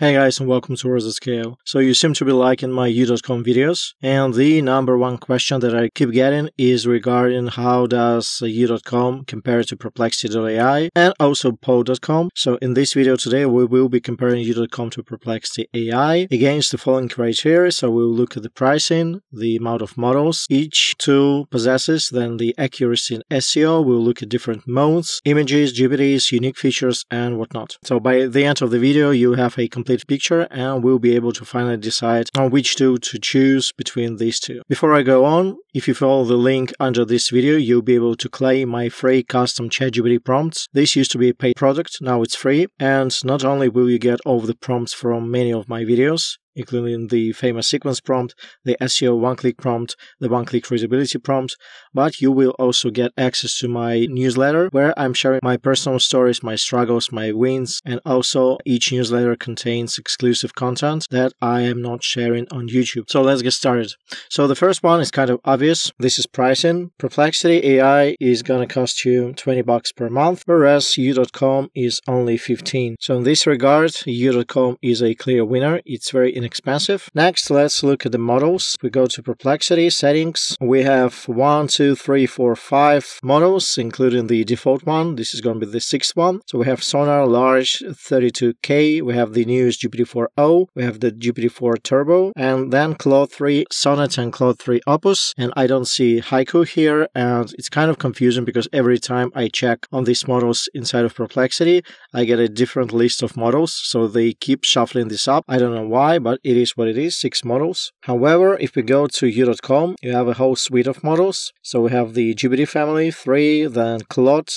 Hey guys and welcome to Words at Scale. So you seem to be liking my You.com videos and the number one question that I keep getting is regarding how does You.com compare to Perplexity.ai and also Poe.com. So in this video today we will be comparing You.com to Perplexity AI against the following criteria. So we'll look at the pricing, the amount of models each tool possesses, then the accuracy in SEO. We'll look at different modes, images, GPTs, unique features and whatnot. So by the end of the video you have a complete complete picture and we'll be able to finally decide on which two to choose between these two. Before I go on, if you follow the link under this video, you'll be able to claim my free custom ChatGPT prompts. This used to be a paid product, now it's free. And not only will you get all the prompts from many of my videos, including the famous sequence prompt, the SEO one click prompt, the one click readability prompt, but you will also get access to my newsletter where I'm sharing my personal stories, my struggles, my wins, and also each newsletter contains exclusive content that I am not sharing on YouTube. So let's get started. So the first one is kind of obvious. This is pricing. Perplexity AI is gonna cost you 20 bucks per month, whereas You.com is only 15. So in this regard, You.com is a clear winner. It's very inexpensive. Next, let's look at the models. We go to Perplexity settings. We have one, two, three, four, five models, including the default one. This is going to be the sixth one. So we have Sonar Large 32K. We have the newest GPT-4o. We have the GPT-4 Turbo, and then Claude 3 Sonnet and Claude 3 Opus. And I don't see Haiku here, and it's kind of confusing because every time I check on these models inside of Perplexity, I get a different list of models. So they keep shuffling this up. I don't know why, but but it is what it is, six models. However, if we go to you.com, you have a whole suite of models. So we have the GPT family, three, then Claude,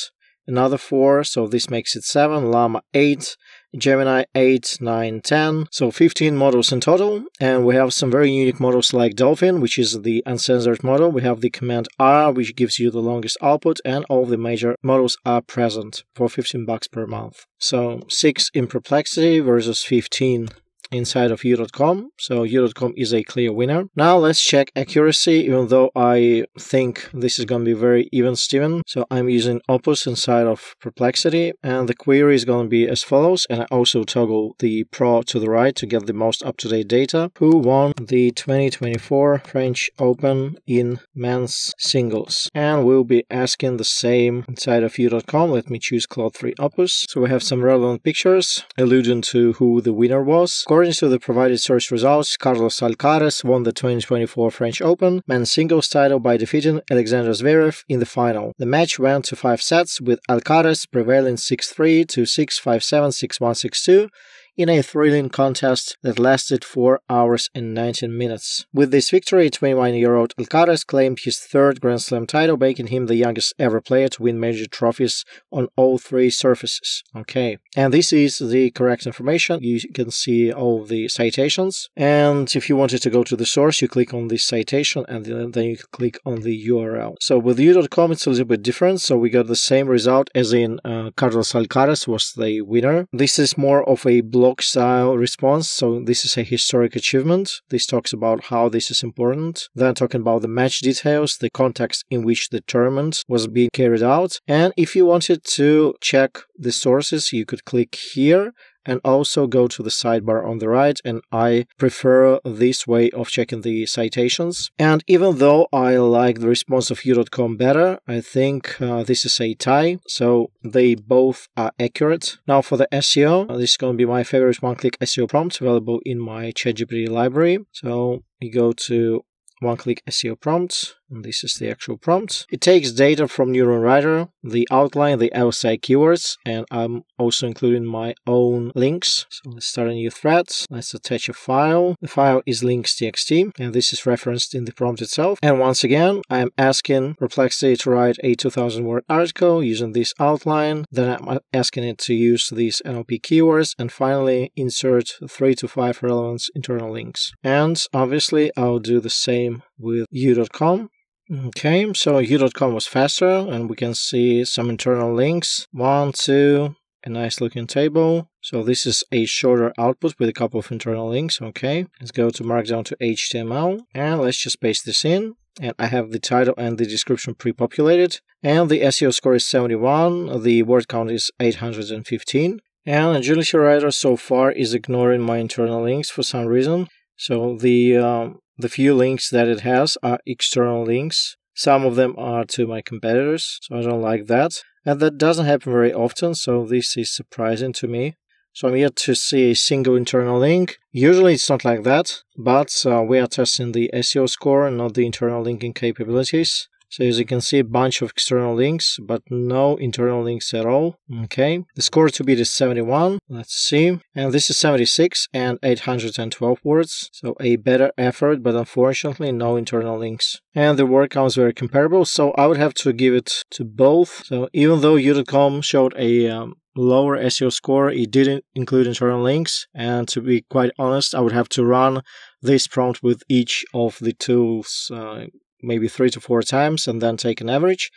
another four, so this makes it seven, Llama 8, Gemini 8, 9, 10. So 15 models in total. And we have some very unique models like Dolphin, which is the uncensored model. We have the command R, which gives you the longest output, and all the major models are present for 15 bucks per month. So 6 in Perplexity versus 15 inside of you.com. So you.com is a clear winner. Now let's check accuracy, even though I think this is going to be very even Steven. So I'm using Opus inside of Perplexity and the query is going to be as follows. And I also toggle the Pro to the right to get the most up-to-date data. Who won the 2024 French Open in men's singles? And we'll be asking the same inside of you.com. Let me choose Claude 3 Opus. So we have some relevant pictures alluding to who the winner was. To the provided search results, Carlos Alcaraz won the 2024 French Open men's singles title by defeating Alexander Zverev in the final. The match went to five sets, with Alcaraz prevailing 6-3 to 6-5-7, 6-1, 6-2 in a thrilling contest that lasted 4 hours and 19 minutes. With this victory, 21-year-old Alcaraz claimed his third Grand Slam title, making him the youngest ever player to win major trophies on all three surfaces. Okay, and this is the correct information. You can see all the citations, and if you wanted to go to the source, you click on this citation, and then you click on the URL. So with you.com, it's a little bit different. So we got the same result as in uh, Carlos Alcaraz was the winner. This is more of a blog blog style response. So this is a historic achievement. This talks about how this is important. Then talking about the match details, the context in which the tournament was being carried out. And if you wanted to check the sources, you could click here and also go to the sidebar on the right and I prefer this way of checking the citations. And even though I like the response of you.com better, I think uh, this is a tie, so they both are accurate. Now for the SEO, this is going to be my favorite one-click SEO prompt available in my ChatGPT library. So you go to one-click SEO prompts and this is the actual prompt. It takes data from Neuron Writer, the outline, the LSI keywords, and I'm also including my own links. So let's start a new thread. Let's attach a file. The file is links.txt, and this is referenced in the prompt itself. And once again, I'm asking Perplexity to write a 2000 word article using this outline. Then I'm asking it to use these NLP keywords, and finally insert three to five relevant internal links. And obviously, I'll do the same with you.com. Okay, so you.com was faster and we can see some internal links. One, two, a nice looking table. So this is a shorter output with a couple of internal links. Okay, let's go to Markdown to HTML and let's just paste this in. And I have the title and the description pre-populated. And the SEO score is 71. The word count is 815. And Agility Writer so far is ignoring my internal links for some reason. So the um, the few links that it has are external links. Some of them are to my competitors, so I don't like that. And that doesn't happen very often, so this is surprising to me. So I'm yet to see a single internal link. Usually it's not like that, but uh, we are testing the SEO score and not the internal linking capabilities. So as you can see, a bunch of external links, but no internal links at all. Okay, the score to beat is 71. Let's see. And this is 76 and 812 words. So a better effort, but unfortunately no internal links. And the word count is very comparable, so I would have to give it to both. So even though You.com showed a um, lower SEO score. It didn't include internal links. And to be quite honest, I would have to run this prompt with each of the tools uh, maybe three to four times and then take an average.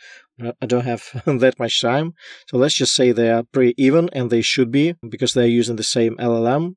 I don't have that much time. So let's just say they are pretty even, and they should be because they're using the same LLM,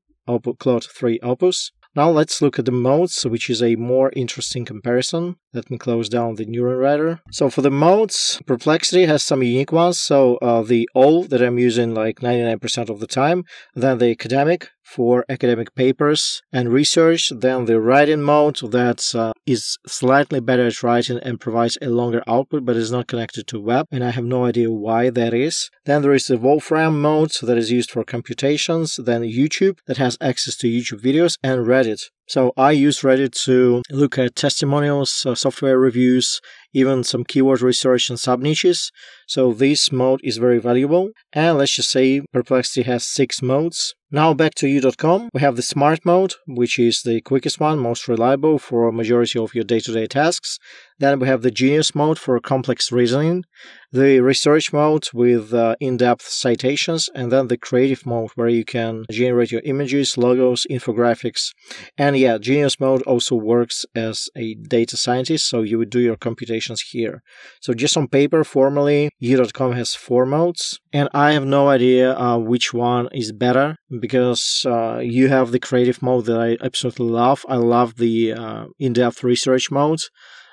Claude 3 Opus. Now let's look at the modes, which is a more interesting comparison. Let me close down the Neuron Writer. So for the modes, Perplexity has some unique ones. So uh, the all that I'm using like 99% of the time, then the academic, for academic papers and research than the writing mode that uh, is slightly better at writing and provides a longer output but is not connected to web and I have no idea why that is. Then there is the Wolfram mode that is used for computations, then YouTube that has access to YouTube videos and Reddit. So I use Reddit to look at testimonials, uh, software reviews, even some keyword research and sub niches. So this mode is very valuable. And let's just say Perplexity has six modes. Now back to you.com. We have the smart mode, which is the quickest one, most reliable for majority of your day-to-day tasks. Then we have the genius mode for complex reasoning, the research mode with uh, in-depth citations, and then the creative mode where you can generate your images, logos, infographics. And yeah, genius mode also works as a data scientist, so you would do your computations here. So just on paper, formally, you.com has four modes, and I have no idea uh, which one is better because uh, you have the creative mode that I absolutely love. I love the uh, in depth research mode,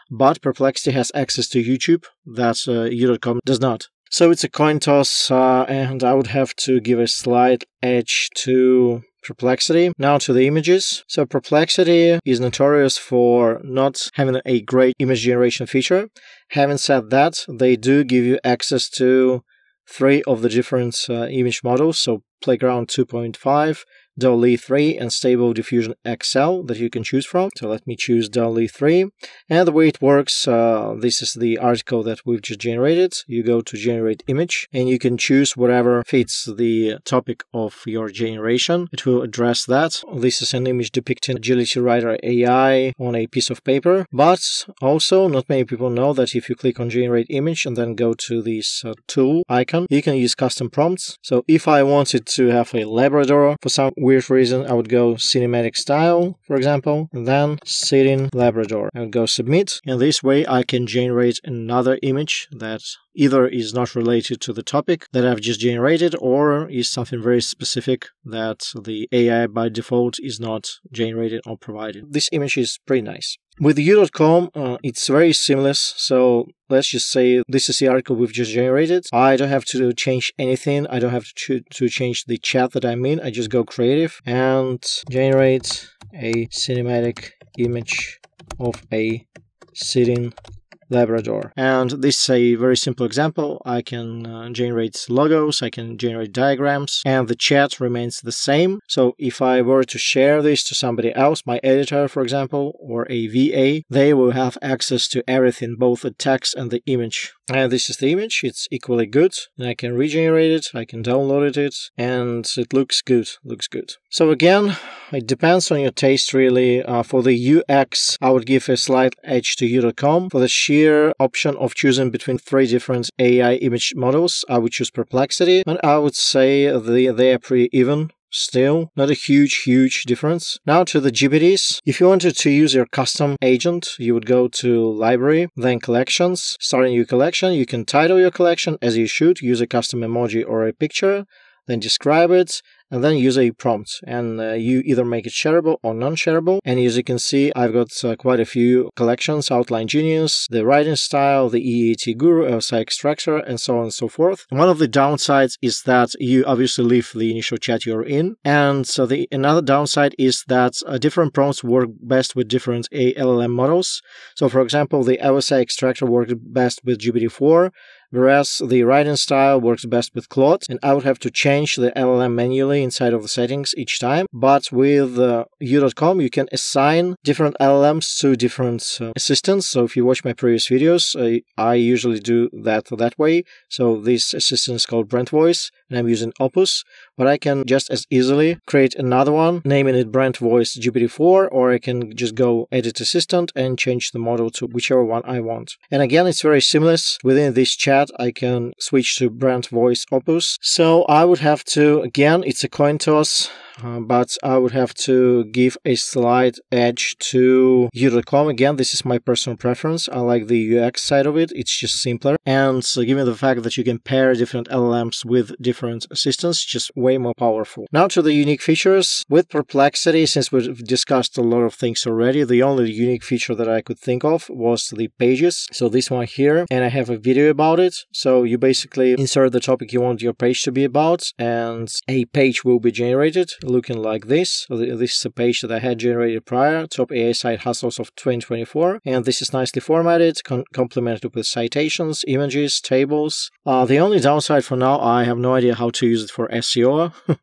but Perplexity has access to YouTube that uh, you.com does not. So it's a coin toss, uh, and I would have to give a slight edge to Perplexity. Now to the images. So Perplexity is notorious for not having a great image generation feature. Having said that, they do give you access to three of the different uh, image models. So Playground 2.5, DALL-E 3 and Stable Diffusion XL that you can choose from. So let me choose DALL-E 3. And the way it works, uh, this is the article that we've just generated. You go to generate image and you can choose whatever fits the topic of your generation. It will address that. This is an image depicting Agility Writer AI on a piece of paper. But also, not many people know that if you click on generate image and then go to this uh, tool icon, you can use custom prompts. So if I wanted to have a Labrador for some weird reason, I would go cinematic style, for example, and then sitting Labrador. I would go submit, and this way I can generate another image that either is not related to the topic that I've just generated or is something very specific that the AI by default is not generated or provided. This image is pretty nice. With you.com, uh, it's very seamless. So let's just say this is the article we've just generated. I don't have to change anything. I don't have to, to change the chat that I'm in. I just go creative and generate a cinematic image of a sitting Labrador. And this is a very simple example. I can uh, generate logos, I can generate diagrams, and the chat remains the same. So if I were to share this to somebody else, my editor, for example, or a VA, they will have access to everything, both the text and the image. And this is the image. It's equally good. I can regenerate it, I can download it, and it looks good. Looks good. So again, it depends on your taste really. Uh, for the UX, I would give a slight edge to you.com. For the sheer option of choosing between three different AI image models, I would choose Perplexity. And I would say they, they are pretty even. Still, not a huge, huge difference. Now to the GPTs. If you wanted to use your custom agent, you would go to Library, then Collections. Start a new collection. You can title your collection as you should, use a custom emoji or a picture, then describe it, and then use a prompt. And uh, you either make it shareable or non-shareable. And as you can see, I've got uh, quite a few collections, Outline Genius, the writing style, the EAT Guru, LSI Extractor, and so on and so forth. One of the downsides is that you obviously leave the initial chat you're in. And so the another downside is that uh, different prompts work best with different LLM models. So for example, the LSI Extractor works best with GPT-4, whereas the writing style works best with Claude, and I would have to change the LLM manually inside of the settings each time. But with uh, You.com, you can assign different LLMs to different uh, assistants. So if you watch my previous videos, uh, I usually do that that way. So this assistant is called Brand Voice, and I'm using Opus, but I can just as easily create another one, naming it Brand Voice GPT-4, or I can just go Edit Assistant and change the model to whichever one I want. And again, it's very seamless. Within this chat, I can switch to brand Voice Opus. So I would have to, again, it's a coin toss. Uh, but I would have to give a slight edge to You.com. Again, this is my personal preference. I like the UX side of it. It's just simpler. And so given the fact that you can pair different LLMs with different assistants, just way more powerful. Now to the unique features. With Perplexity, since we've discussed a lot of things already, the only unique feature that I could think of was the pages. So this one here, and I have a video about it. So you basically insert the topic you want your page to be about, and a page will be generated looking like this. This is a page that I had generated prior, top AI site hustles of 2024. And this is nicely formatted, complemented with citations, images, tables. Uh, the only downside for now, I have no idea how to use it for SEO.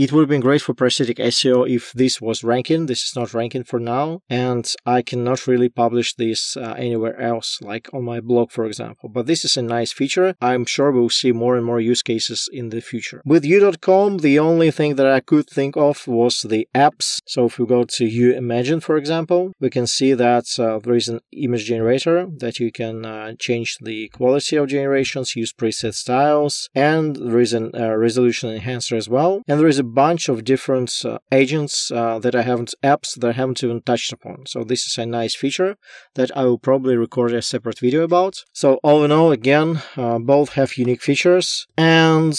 It would have been great for parasitic SEO if this was ranking. This is not ranking for now, and I cannot really publish this uh, anywhere else, like on my blog, for example. But this is a nice feature. I'm sure we'll see more and more use cases in the future. With You.com, the only thing that I could think of was the apps. So if we go to YouImagine, for example, we can see that uh, there is an image generator that you can uh, change the quality of generations, use preset styles, and there is a uh, resolution enhancer as well. And there is a bunch of different uh, agents uh, that I haven't, apps that I haven't even touched upon. So this is a nice feature that I will probably record a separate video about. So all in all, again, uh, both have unique features and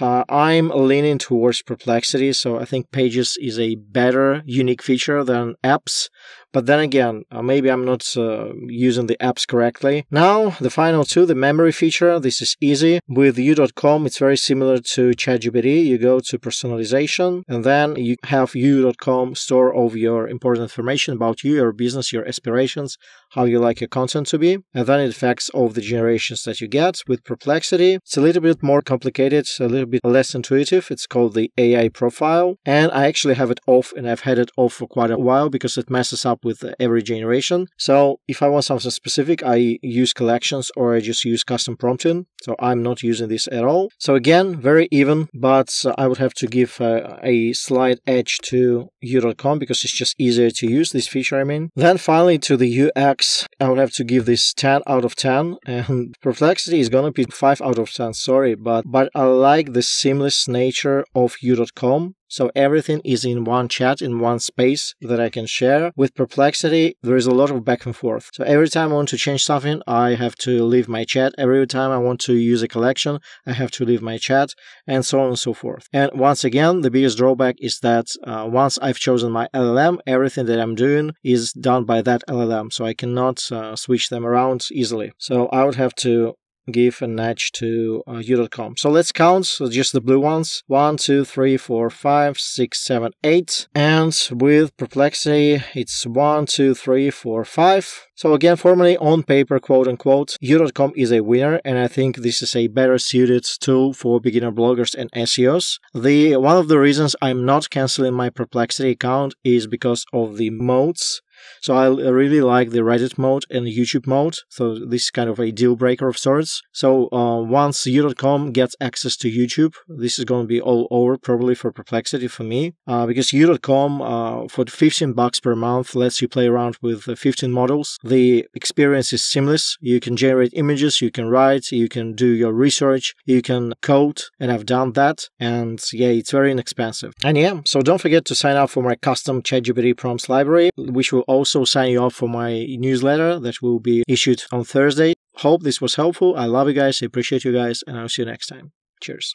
uh, I'm leaning towards Perplexity. So I think Pages is a better unique feature than apps but then again, uh, maybe I'm not uh, using the apps correctly. Now, the final two, the memory feature. This is easy. With You.com, it's very similar to ChatGPT. You go to personalization, and then you have You.com store all of your important information about you, your business, your aspirations, how you like your content to be. And then it affects all the generations that you get. With Perplexity, it's a little bit more complicated, a little bit less intuitive. It's called the AI profile. And I actually have it off, and I've had it off for quite a while because it messes up with every generation. So if I want something specific, I use collections or I just use custom prompting. So I'm not using this at all. So again, very even, but I would have to give uh, a slight edge to You.com because it's just easier to use this feature, I mean. Then finally to the UX, I would have to give this 10 out of 10 and Perplexity is gonna be 5 out of 10, sorry, but, but I like the seamless nature of You.com so everything is in one chat, in one space that I can share. With Perplexity, there is a lot of back and forth. So every time I want to change something, I have to leave my chat. Every time I want to use a collection, I have to leave my chat, and so on and so forth. And once again, the biggest drawback is that uh, once I've chosen my LLM, everything that I'm doing is done by that LLM. So I cannot uh, switch them around easily. So I would have to give a nudge to uh, you.com. So let's count so just the blue ones. One, two, three, four, five, six, seven, eight. And with perplexity, it's one, two, three, four, five. So again, formally on paper, quote unquote, you.com is a winner, and I think this is a better suited tool for beginner bloggers and SEOs. The one of the reasons I'm not canceling my perplexity account is because of the modes so I really like the Reddit mode and YouTube mode. So this is kind of a deal breaker of sorts. So uh, once You.com gets access to YouTube, this is going to be all over probably for Perplexity for me uh, because You.com uh, for 15 bucks per month lets you play around with 15 models. The experience is seamless. You can generate images, you can write, you can do your research, you can code, and I've done that. And yeah, it's very inexpensive. And yeah, so don't forget to sign up for my custom ChatGPT prompts library, which will also sign you up for my newsletter that will be issued on Thursday. Hope this was helpful. I love you guys. I appreciate you guys, and I'll see you next time. Cheers.